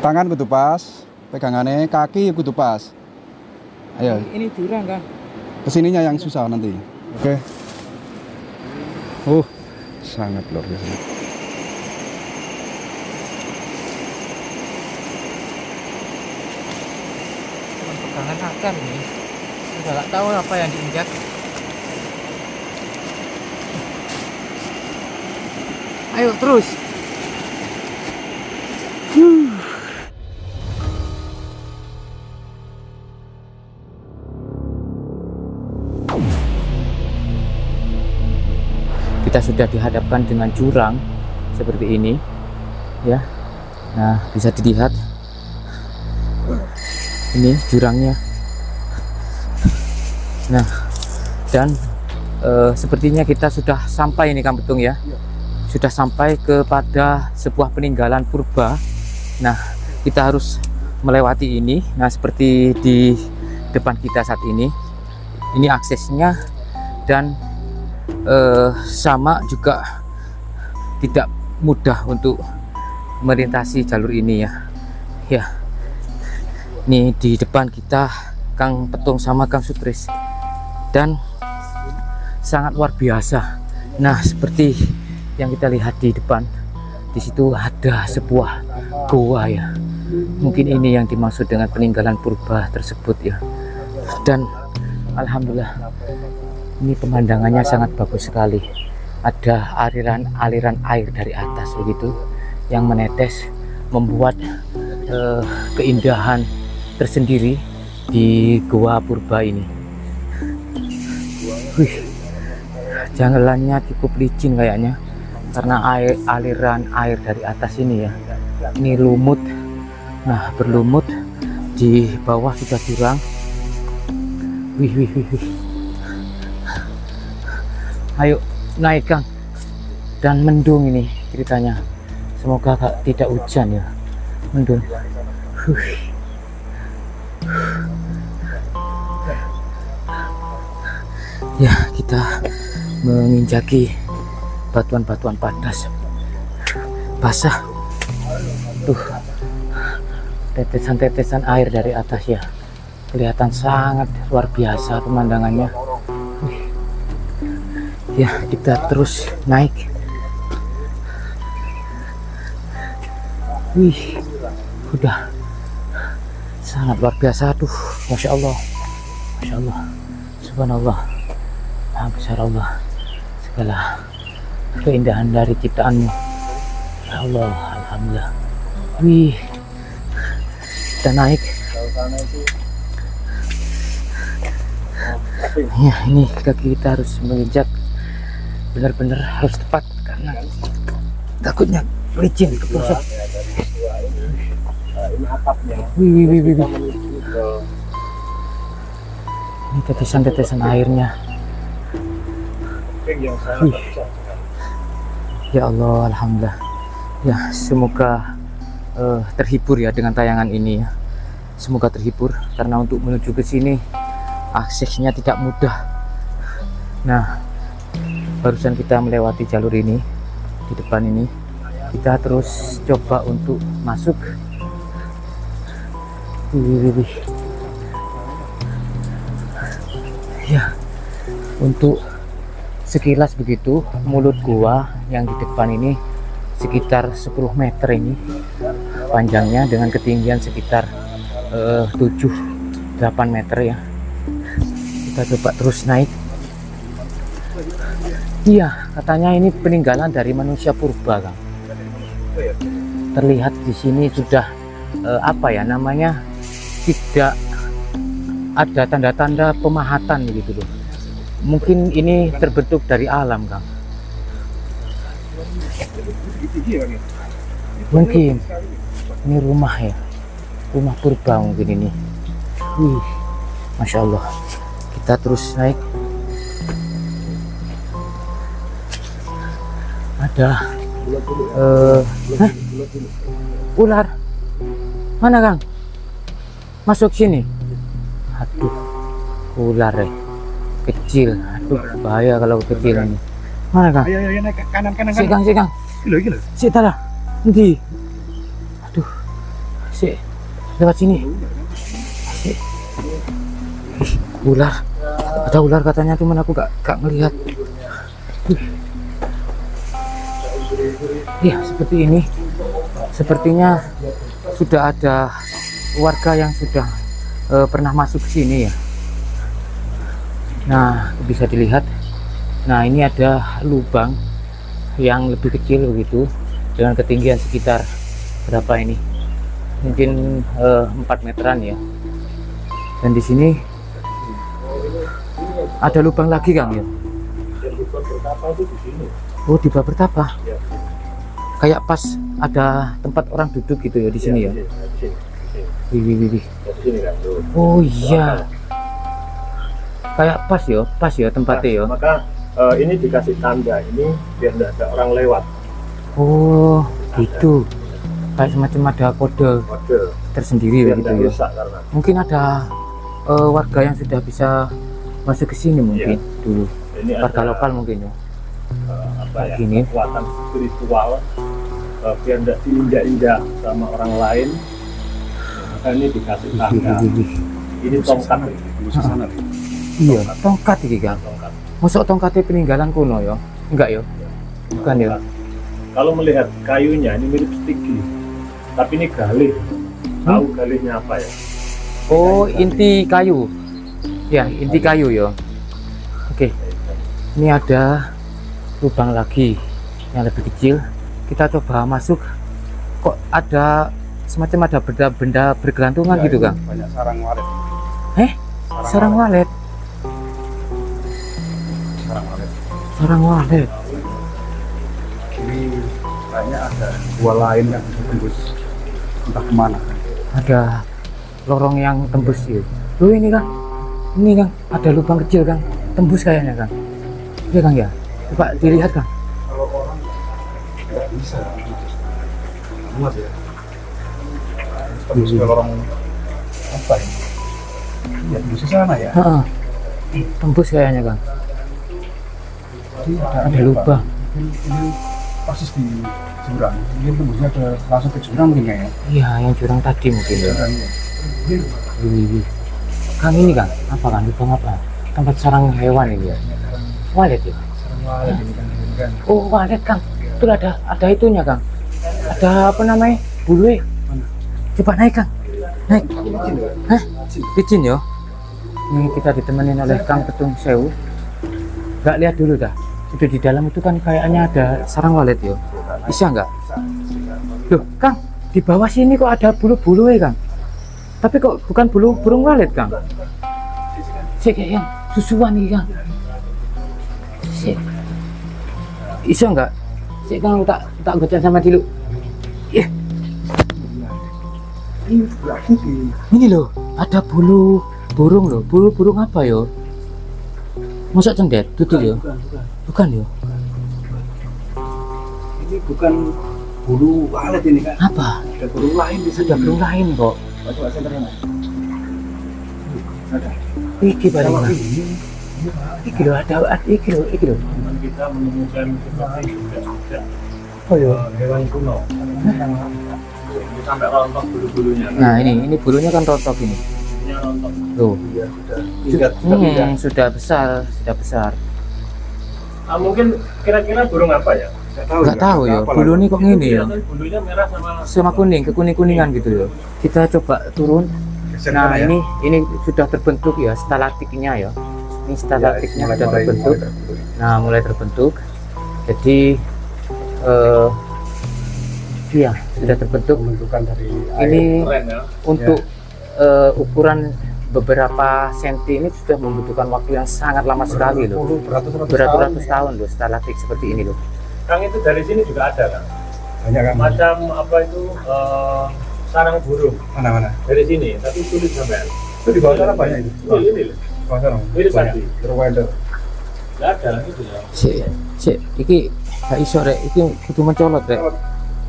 Tangan kudu pas, pegangannya kaki kudu pas. Ayo, Ini jurang kan? ke sininya yang susah nanti. Oke. Uh, sangat luar biasa. Pegangan akar ini. Udah gak tahu apa yang diinjak. Ayo terus. Kita sudah dihadapkan dengan jurang seperti ini, ya. Nah, bisa dilihat ini jurangnya. Nah, dan eh, sepertinya kita sudah sampai ini Kang Betung ya. Sudah sampai kepada sebuah peninggalan purba. Nah, kita harus melewati ini. Nah, seperti di depan kita saat ini. Ini aksesnya dan eh, sama juga tidak mudah untuk melintasi jalur ini ya. Ya. Nih di depan kita Kang Petung sama Kang Sutris dan sangat luar biasa. Nah, seperti yang kita lihat di depan, di situ ada sebuah goa ya. Mungkin ini yang dimaksud dengan peninggalan purba tersebut ya. Dan alhamdulillah ini pemandangannya sangat bagus sekali. Ada aliran-aliran air dari atas begitu yang menetes membuat eh, keindahan tersendiri di Goa Purba ini. Wih, jalannya cukup licin kayaknya karena air aliran air dari atas ini ya. Ini lumut. Nah, berlumut di bawah sudah jurang. Wih, wih, wih, wih. Ayo naik Kang. Dan mendung ini ceritanya. Semoga gak- tidak hujan ya. Mendung. Huh. Ya, kita menginjaki batuan-batuan padas. Basah. Tuh. Tetesan-tetesan air dari atas ya. Kelihatan sangat luar biasa pemandangannya. Ya, kita terus naik. Wih, udah. Sangat luar biasa tuh, masya Allah, masya Allah, subhanallah, maha besar Allah, segala keindahan dari ciptaanmu, ya Allah, alhamdulillah. Wih, kita naik. Ya, ini kaki kita harus menginjak benar-benar harus tepat karena takutnya licin wih, wih. Ini tetesan-tetesan airnya. Ya Allah, alhamdulillah. Ya, semoga eh, terhibur ya dengan tayangan ini ya. Semoga terhibur karena untuk menuju ke sini aksesnya tidak mudah. Nah, barusan kita melewati jalur ini di depan ini. Kita terus coba untuk masuk. Ya, untuk sekilas begitu mulut gua yang di depan ini sekitar 10 meter ini panjangnya dengan ketinggian sekitar eh, 7 8 meter ya. Kita coba terus naik. Iya, katanya ini peninggalan dari manusia purba, Kang. Terlihat di sini sudah eh, apa ya namanya tidak ada tanda-tanda pemahatan gitu loh. Mungkin ini terbentuk dari alam, Kang. Mungkin ini rumah ya, rumah purba mungkin ini. Wih, masya Allah. Kita terus naik. Ada eh, hah? ular. Mana Kang? Masuk sini. Aduh, ular ya. Kecil. Aduh, bahaya kalau kecil ini. Mana Kang? Ayo, ayo, naik ke kanan, kanan, Si Kang, si Kang. Si tara. Nanti. Aduh. Sik. Lewat sini. Ih, ular. Ada ular katanya cuman aku gak gak ngelihat. Ih. Ya, seperti ini. Sepertinya sudah ada warga yang sudah eh, pernah masuk ke sini ya. Nah, bisa dilihat. Nah, ini ada lubang yang lebih kecil begitu dengan ketinggian sekitar berapa ini? Mungkin eh, 4 meteran ya. Dan di sini ada lubang lagi Kang ya. Oh, di bawah bertapa. Kayak pas ada tempat orang duduk gitu ya di sini ya. Wih, wih, wih. Oh iya. Kayak pas ya, pas ya tempatnya ya. Maka eh, ini dikasih tanda ini biar tidak ada orang lewat. Oh, gitu. Kayak semacam ada kode Kode tersendiri biar begitu ya. rusak karena Mungkin ada eh, warga yang sudah bisa masuk ke sini mungkin dulu. ini Warga lokal mungkin ya. eh, apa ya Gini. kekuatan spiritual eh, biar tidak diinjak-injak sama orang lain. Maka ini dikasih wih. Ini tongkat. Ke sana. Iya, tongkat iki kan. Tongkat. Masuk tongkatnya peninggalan kuno ya? Enggak ya? Bukan ya? Kalau melihat kayunya ini mirip stigi, tapi ini galih. Tahu galihnya apa ya? Oh, inti kayu. Ya, inti kayu ya. Oke. Ini ada lubang lagi yang lebih kecil. Kita coba masuk. Kok ada semacam ada benda-benda bergelantungan Ya, gitu, Kang? Banyak sarang walet. Eh, sarang walet. Sarang walet. Sarang walet. Ini kayaknya ada gua lain yang tembus entah ke mana. Ada lorong yang tembus ya. Loh ini, Kang. Ini, Kang. Ada lubang kecil, Kang. Tembus kayaknya, Kang. Iya, Kang ya. Coba dilihat, Kang. Bisa. Muat ya. Tembus ke lorong apa ini? Ya tembus ke sana ya. Heeh. Tembus kayaknya, Kang. Jadi Ada lubang. Ini, ini persis di jurang. Ini tembusnya ke langsung ke jurang mungkin kayaknya. Iya, yang jurang tadi mungkin ya. Ya. Ini. Kang ini Kang, apa kan? Lubang apa? Tempat sarang hewan ini ya. Walet ya. walet ini kan. Kan. Oh, walet Kang. Itu ada ada itunya Kang. Ada apa namanya? Bulu? Coba naik Kang. Naik. Ya? Hah? Licin ya. Ini kita ditemenin oleh Kang Petung Sewu. Gak lihat dulu dah. Itu di dalam itu kan kayaknya ada sarang walet ya. Bisa nggak? Loh, Kang, di bawah sini kok ada bulu-bulu ya, Kang? Tapi kok bukan bulu burung walet, Kang? Sik, yang susuan nih, Kang. Sik. Bisa nggak? Sik, Kang, tak tak goceng sama dulu. Ih, Ini loh, ada bulu burung loh. Bulu burung apa yo? Masa cendet, tutup yo? Bukan, bukan. Bukan yo? Ini bukan bulu walet ini kan. Apa? Ada bulu lain di Ada burung lain kok. Coba senternya. Ada. Iki Kang. ini, ini Iki loh, ada, iki loh, iki loh. Teman kita menemukan seperti Oh iya. hewan kuno. Ini sampai rontok bulu-bulunya. Nah ini, ini bulunya kan rontok ini. Bulunya rontok. Tuh. ya sudah tingkat sudah. Hmm, sudah besar, sudah besar. Ah, mungkin kira-kira burung apa ya? Nggak tahu. Nggak tahu ya, bulu ini kok gini ya. Bulunya merah sama Sama kuning, kekuning kuningan gitu ya. Kita coba turun. Nah ya. ini, ini sudah terbentuk ya stalaktiknya ya. Ini Ya, stalaktiknya sudah mulai- terbentuk. mulai terbentuk. Nah mulai terbentuk. Jadi, eh, iya sudah terbentuk. Pembentukan dari Ini keren ya. untuk eh, ukuran beberapa senti ini sudah membutuhkan waktu yang sangat lama sekali loh. Beratus-ratus tahun. tahun loh stalaktik seperti ini loh. Kang itu dari sini juga ada kan? Banyak kan? Macam apa itu eh, sarang burung Mana-mana? dari sini, tapi sulit sampai. Itu di bawah sana banyak itu. Ini ini loh. Bawah sana. Mirip Banyak. tadi. Terwider. Itu ya. Si, si, iki gak iso rek, iki kudu mencolot rek.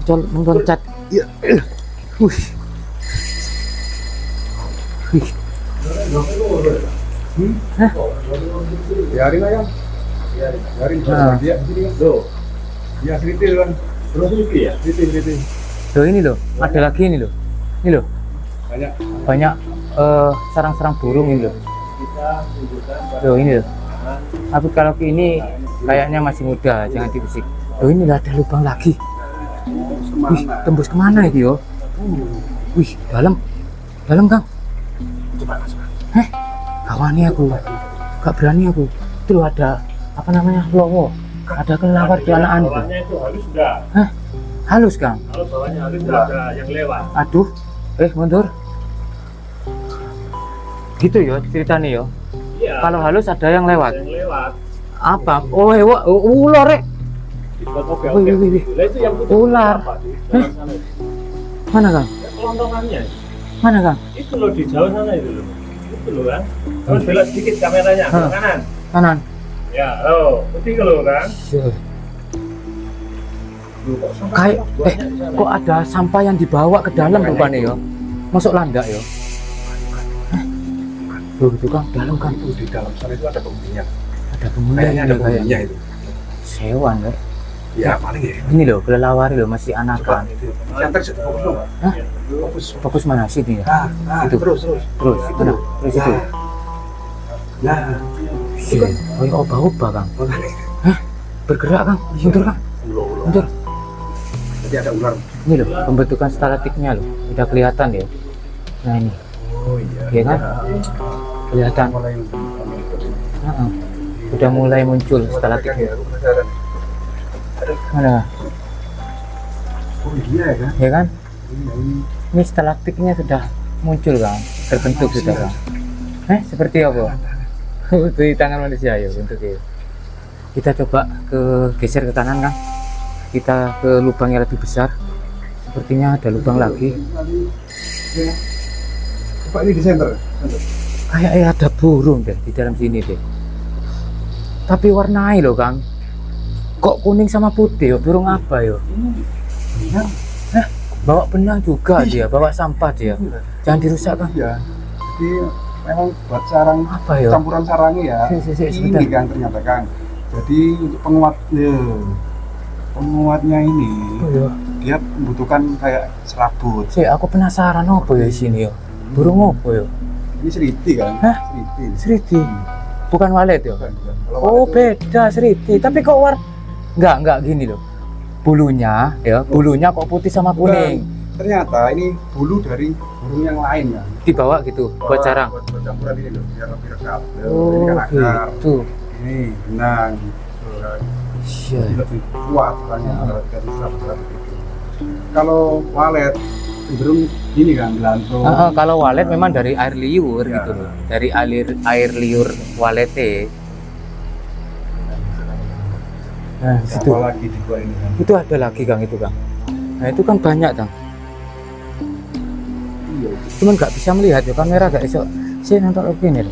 Mencolot, meloncat. Iya. Wih. Wih, Biarin aja. Biarin. Nah. Dia di sini kan. Loh, Dia kan. terus ini ya? Seritil, seritil. loh ini loh, ada lagi ini loh. Ini loh, banyak banyak eh, sarang-sarang burung ini loh. kita tunjukkan Loh ini loh. Tapi kalau ini kayaknya masih muda, jangan dibisik. Loh ini ada lubang lagi. Wih, tembus ke mana itu yo? Wih, dalam, dalam kang. Heh, kawani aku, gak berani aku. Itu ada apa namanya lowo, ada kelawar itu. bawahnya itu halus sudah Halus kang. kalau bawahnya halus sudah ada yang lewat Aduh, eh mundur. Gitu yo ceritanya yo. Iya Kalau halus ada yang lewat. ada yang lewat Apa? Oh, hewa, oh, ular rek. Ular. itu? Mana kang? Ya, kelontongannya Mana kang? itu loh di jauh sana itu loh itu loh kan kalau belok sedikit kameranya ke kanan Kanan. ya oh putih lo kan Kayak, eh, kok ada sampah yang dibawa ke dalam rupanya yo? Masuk landak yo? Tuh, itu kang, dalam kang. itu di dalam sana itu ada penghuninya Ada penghuni kayaknya ada penghuninya itu sewan ya. ya paling ya Ini loh, kelelawar loh masih anakan. itu center fokus. Hah? fokus Fokus mana sini ya? nah, nah, Itu. terus terus Terus, itu nah, terus itu. nah Iya, kayak oba-oba kang. makanya Bergerak kang, mundur kang, mundur. jadi ada ular Ini loh, pembentukan stalatiknya loh, udah kelihatan ya. Nah ini, oh iya Iya kan? Kelihatan. mulai. Udah mulai muncul aku penasaran Mana? oh iya ya kan Ya kan? Ini stalaktiknya sudah muncul kang, terbentuk sudah kang. Eh, seperti apa? Di tangan manusia ya bentuknya. Kita coba ke geser ke kanan kang. Kita ke lubang yang lebih besar. Sepertinya ada lubang lagi. coba ini di center Kayaknya ada burung deh di dalam sini deh. Tapi warnai loh kang. Kok kuning sama putih? yo? Burung apa yo? Benang. Bawa benang juga dia, bawa sampah dia. Jangan dirusak kang. iya jadi memang buat sarang Apa yo? campuran sarangnya ya Si, si, si, ini sebentar. kan ternyata kan jadi untuk penguat ya, penguatnya ini Oh, yo. dia membutuhkan kayak serabut Si, aku penasaran apa ya di sini yo? Burung apa yo? Ini seriti kan Hah? seriti Seriti. Bukan walet? Bukan, bukan. Kalau Oh itu- beda seriti. Tapi kok war? Enggak enggak gini loh. Bulunya ya, bulunya kok putih sama kuning. ternyata ini bulu dari burung yang lain kan Dibawa gitu buat Bawa- carang. buat, buat campuran ini loh biar lebih rekap Ya, ini Oh kan akar gitu. ini benang Iya. jadi lebih kuat serabut-serabut itu kalau walet cenderung gini kan belantung Ah, ah, kalau walet memang dari air liur Ya. gitu loh. Dari air air liur walete. Nah, situ. apalagi di gua ini kan Itu ada lagi Kang itu Kang. Nah, itu kan banyak Kang. iya Cuman nggak bisa melihat ya kamera gak iso. Saya nonton lagi nih.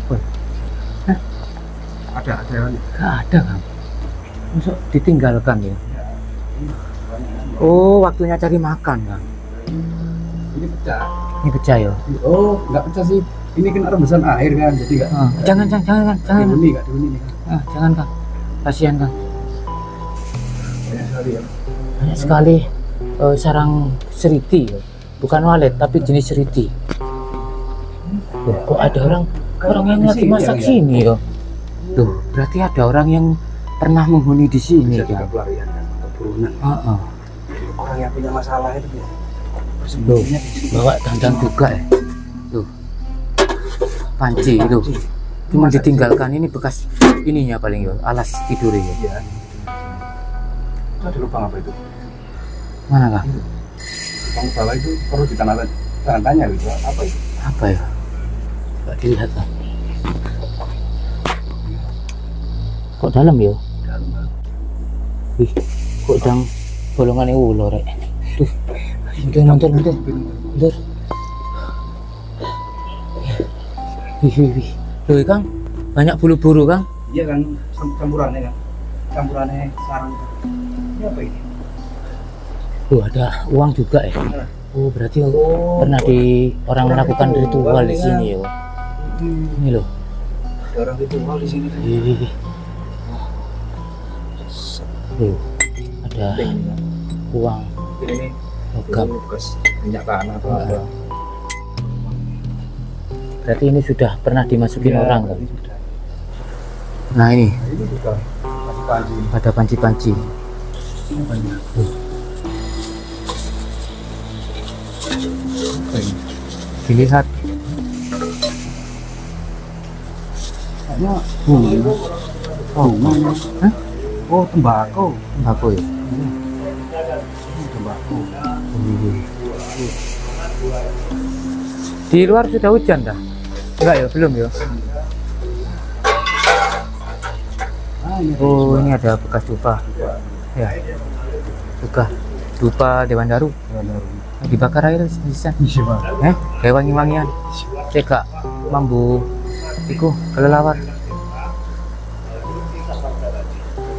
Apa? ya? ada ada Gak ada Kang. Masuk ditinggalkan ya. Oh, waktunya cari makan Kang. ini pecah Ini pecah ya. oh nggak pecah sih ini kena rembesan air kan jadi nggak Ah, jangan jangan jangan Kang. jangan. dihuni nggak dihuni nih kan Ah, jangan Kang. Kasihan Kang. banyak sekali ya Banyak sekali eh, sarang seriti ya. Bukan walet tapi jenis seriti. Loh, kok ada orang orang yang lagi sini masak ya, sini ya? Tuh, berarti ada orang yang pernah menghuni di sini bisa kan. pelarian kan atau buronan Heeh. Orang yang punya masalah itu ya sini bawa dandan juga ya. Tuh. Panci itu. Cuma ditinggalkan ini bekas ininya paling ya, alas tidur ya. ya itu ada lubang apa itu Mana kah? lubang bawah itu perlu ditanda tanda tanya gitu apa itu Apa ya? Coba dilihat lah. Kok dalam ya? dalam Wih, kok dang bolongan ular rek. Tuh. Mundur, mundur, mundur. Mundur. Wih, wih, wih. Loh, Kang. Banyak bulu-bulu, Kang. iya kan cam- campurannya kan campurannya sarang ini apa ini Tuh, ada uang juga ya. Oh, berarti pernah di orang melakukan ritual di sini ya. Ini loh. ada orang ritual di sini kan ada uang. ini logam. Minyak tanah atau apa? Berarti ini sudah pernah dimasukin Iya, orang kan? sudah. Nah ini Nah, ini juga panci. pada panci-panci. Dilihat Kayaknya bunga. Oh, bunga. Oh, tembakau. tembakau ya. Di luar sudah hujan dah? Enggak ya, belum ya. Oh ini ada bekas dupa. Ya, dupa, dupa Dewan Daru. Dibakar aja bisa. Eh, kayak wangi-wangian. Cek kak, mambu. Iku kelelawar.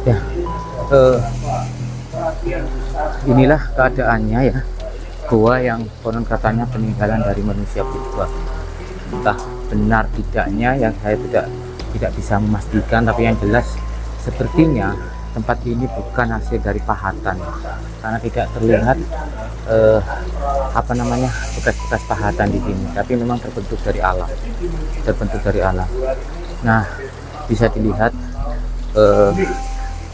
Ya, eh, inilah keadaannya ya. Gua yang konon katanya peninggalan dari manusia purba. Entah benar tidaknya yang saya tidak tidak bisa memastikan, tapi yang jelas sepertinya tempat ini bukan hasil dari pahatan karena tidak terlihat eh, apa namanya bekas-bekas pahatan di sini tapi memang terbentuk dari alam terbentuk dari alam nah bisa dilihat eh,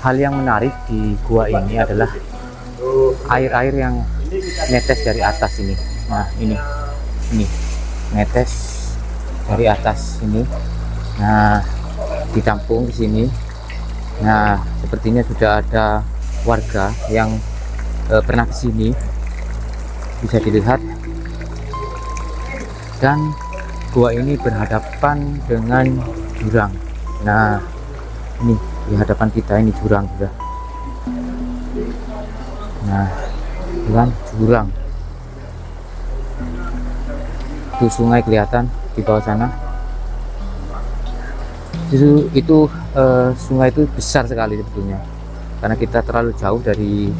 hal yang menarik di gua ini adalah air-air yang netes dari atas ini. Nah ini. Ini. Netes dari atas ini. Nah ditampung di sini. Nah sepertinya sudah ada warga yang eh, pernah ke sini. Bisa dilihat. Dan gua ini berhadapan dengan jurang. Nah ini di hadapan kita ini jurang sudah. Nah dengan jurang. Itu sungai kelihatan di bawah sana. Itu, itu eh, sungai itu besar sekali sebetulnya. Karena kita terlalu jauh dari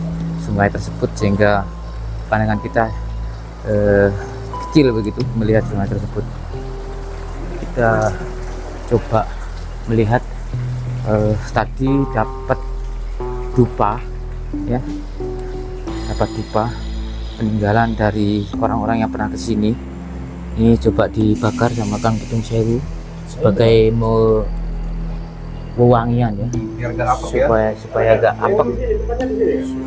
sungai tersebut sehingga pandangan kita eh, kecil begitu melihat sungai tersebut. Kita coba melihat eh, tadi dapat dupa ya dapat dupa peninggalan dari orang-orang yang pernah ke sini ini coba dibakar sama Kang Pitung Sewu sebagai mau wewangian ya Biar nggak apek ya. supaya supaya agak apek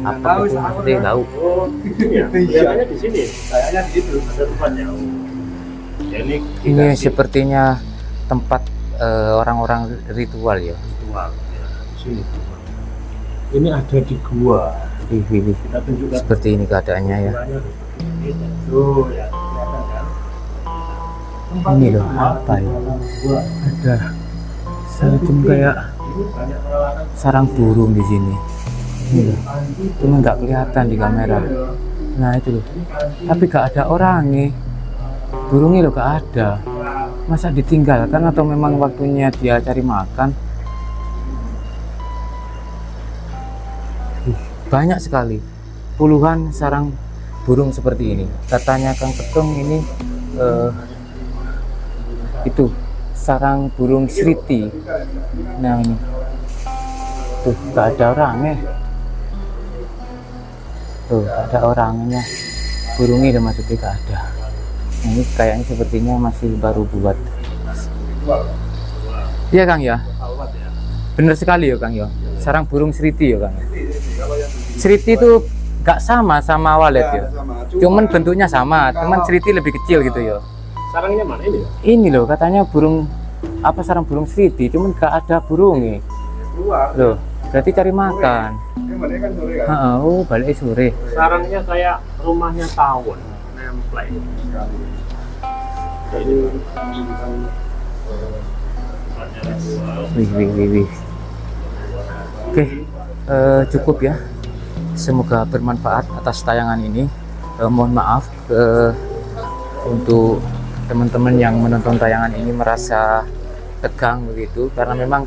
apek itu maksudnya lauk Oh, iya. Kelihatannya di sini. Kayaknya. Ada tempatnya. Ini sepertinya tempat eh, orang-orang ritual ya ritual. Ya, di sini. Ini ada di gua. Wih, wih. Kita tunjukkan seperti ini keadaannya ya ini. Tuh, ya. Kelihatan kan? ini loh apa ya Gua. ada semacam kayak sarang burung di sini ini loh cuma nggak kelihatan di kamera nah itu loh tapi gak ada orangnya burungnya loh gak ada masa ditinggalkan atau memang waktunya dia cari makan? Banyak sekali. Puluhan sarang burung seperti ini. Katanya Kang Petung ini eh, itu sarang burung sriti. Nah ini. Tuh gak ada orangnya. Tuh gak ada orangnya. Burungnya udah maksudnya gak ada ini kayaknya sepertinya masih baru buat. Iya Kang ya. Bener sekali ya Kang ya. Sarang burung sriti ya Kang. Sriti itu gak sama sama walet ya. Cuman bentuknya sama cuman sriti lebih kecil gitu ya. Sarangnya mana ini? ya? ini loh katanya burung apa sarang burung sriti cuman gak ada burungnya. Keluar. loh berarti cari makan. Ini mereka kan sore kan. Oh balik sore. Sarangnya kayak rumahnya tawon, nemplek. Jadi wih wih wih wih. Oke eh, cukup ya. Semoga bermanfaat atas tayangan ini. Eh, mohon maaf eh, untuk teman-teman yang menonton tayangan ini merasa tegang begitu karena memang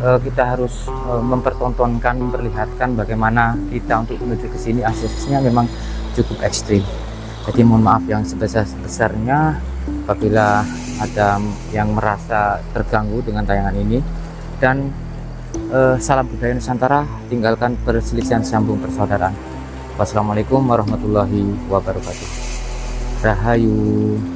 eh, kita harus eh, mempertontonkan memperlihatkan bagaimana kita untuk menuju ke sini. Aksesnya memang cukup ekstrim jadi mohon maaf yang sebesar-besarnya apabila ada yang merasa terganggu dengan tayangan ini dan eh, salam budaya Nusantara tinggalkan perselisihan sambung persaudaraan Wassalamualaikum warahmatullahi wabarakatuh. Rahayu.